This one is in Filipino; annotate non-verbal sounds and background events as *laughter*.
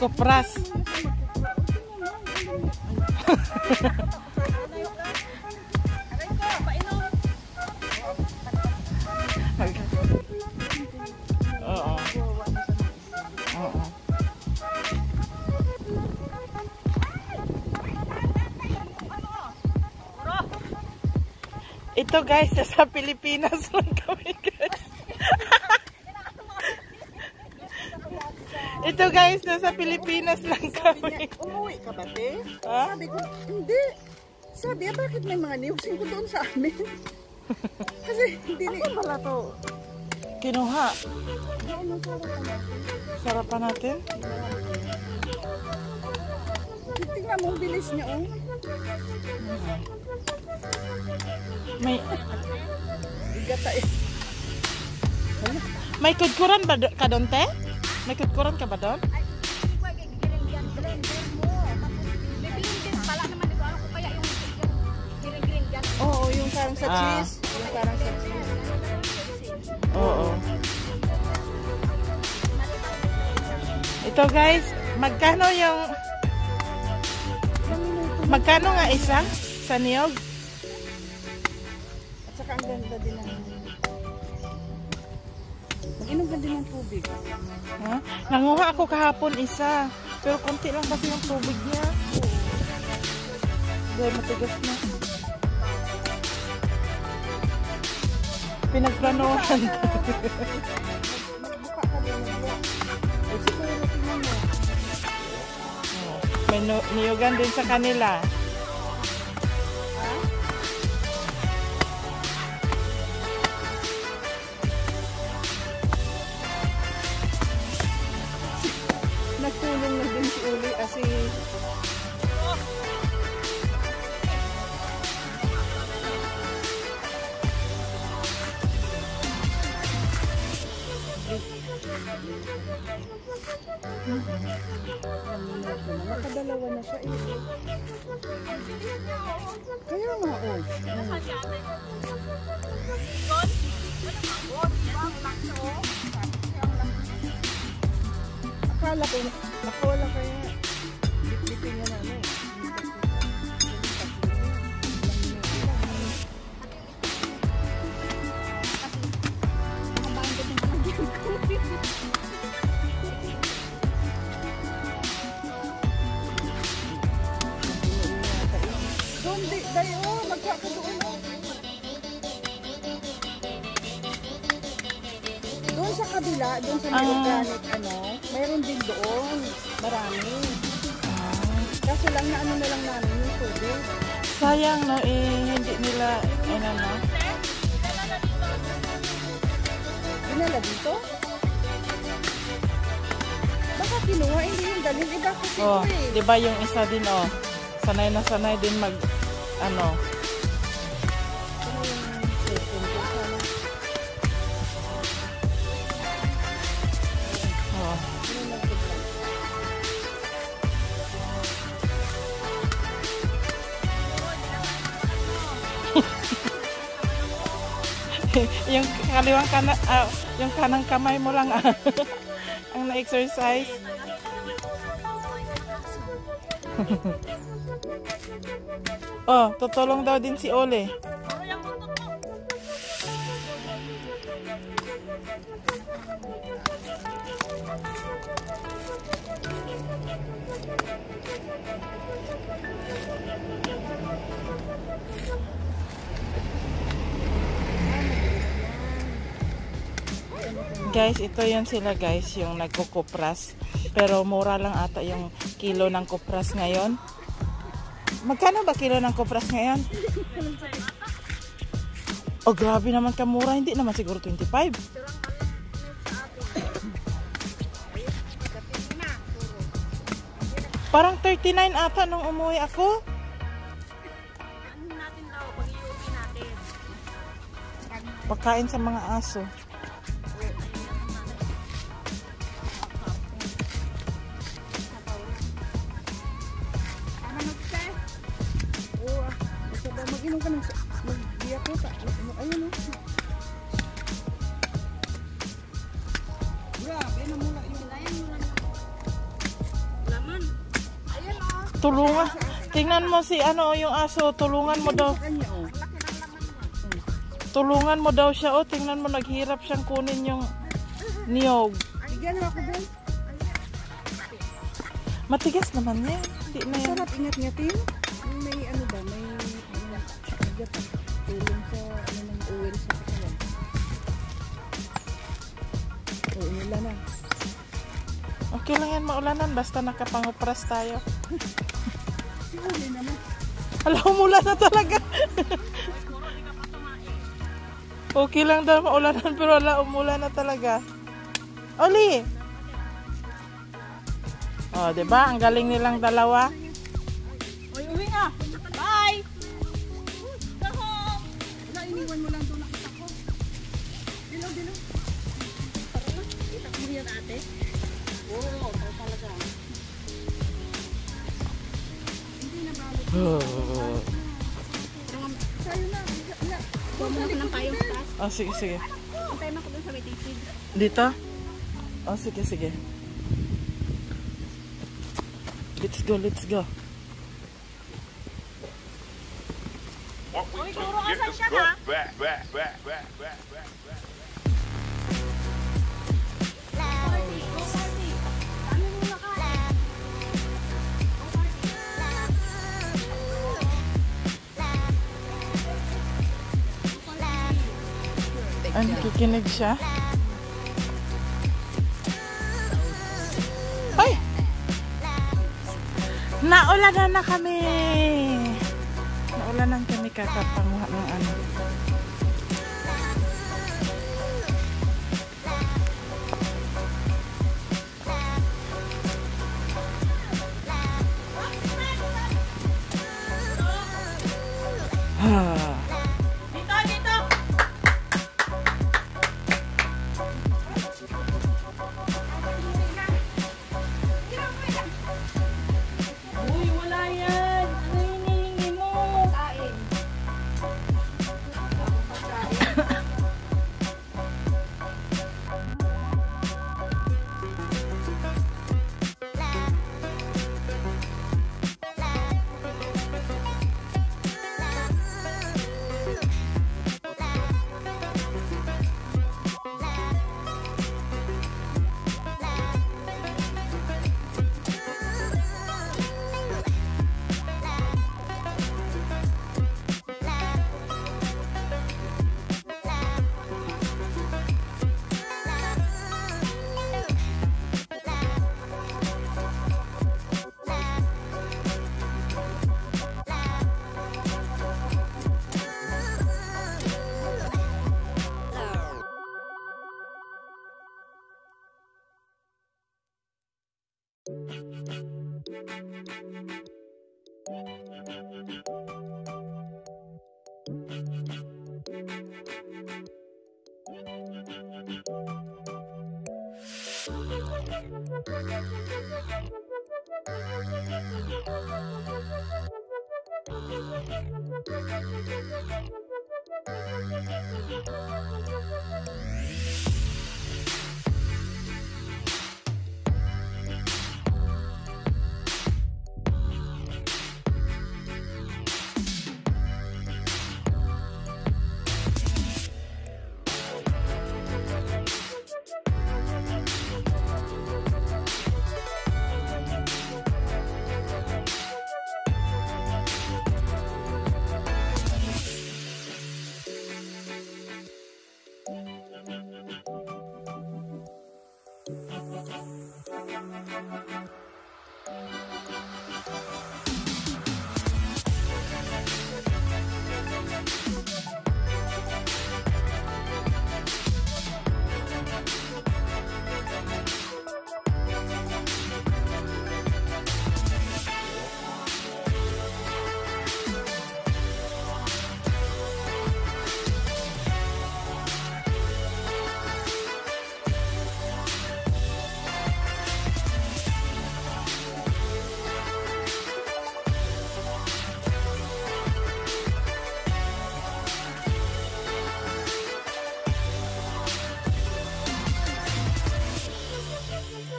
Kupras. Oo. Oo. Ito guys, sa Pilipinas lang kami guys. Ito guys, nasa Pilipinas lang kami. Umuwi ka ba, te? Ha? Sabi ko, hindi. Sabi, ah, bakit may mga niyusin ko doon sa amin? *laughs* Kasi hindi ni... Ano pala to? Kinuha. Sa Sarapan natin. Tingnan mo, bilis niya, oh. May Igata eh. may kudkuran ba ka doon, te? May kudkuran ka ba doon? Oo, yung parang sa Ah. cheese. Yung parang sa cheese. Oo. Ito guys, magkano yung Magkano nga isa sa niyog? At saka ang ganda din ng... Mag-inom ka din ng tubig. Ha? Nanguha ako kahapon isa. Pero konti lang kasi yung tubig niya. Dahil matigas na. Pinagplanuhan. Magbuka ka din siguro tingnan mo. May niyugan din sa kanila. Nagtulong na din si Uli kasi Nakadalawa na siya eh. Kaya nga oh. Akala ko, ako wala Marami. Kaso lang na ano na lang namin yung tubig. Sayang no, eh, hindi nila, ano no. Dinala dito? Baka kinuha, hindi yung dalhin. Iba kasi Oh, eh. di ba yung isa din oh. Sanay na sanay din mag ano. Ano *laughs* yung kaliwang kana, ah, yung kanang kamay mo lang ah. *laughs* ang na-exercise. *laughs* oh, tutulong daw din si Ole. Guys, ito yan sila guys, yung nagkukupras. Pero mura lang ata yung kilo ng kupras ngayon. Magkano ba kilo ng kupras ngayon? Oh, grabe naman kamura. Hindi naman siguro 25. Parang 39 ata nung umuwi ako. Pagkain sa mga aso. Ba mag-inom ka ng... Mag-biyak ko pa. Ayun oh. Grabe, namula yun. Tulungan. Tingnan mo si ano yung aso. Tulungan mo daw. Oh. Tulungan mo daw siya. Oh, tingnan mo naghirap siyang kunin yung niyog. Bigyan mo ako doon. Matigas naman yan. Hindi na yan. Sarap ingat-ngatin. May ano, bigat ah. tulong sa ano ng oil sa katawan. O, inula na. Okay lang yan maulanan. Basta nakapangupras tayo. Si Uli naman. Alam, umulan na talaga. okay lang daw maulanan pero wala, umulan na talaga. Oli! Oh, 'di ba? Ang galing nilang dalawa. Taas. Oh, sige, sige. Antayin ako dun sa may tisid. Dito? Oh, sige, sige. Let's go, let's go. What we took to get this book back, back, back, back, back, back, back. Ay, nakikinig siya. Ay! Naulanan na kami! Naulanan kami kakapanguha ng ano. Thank you.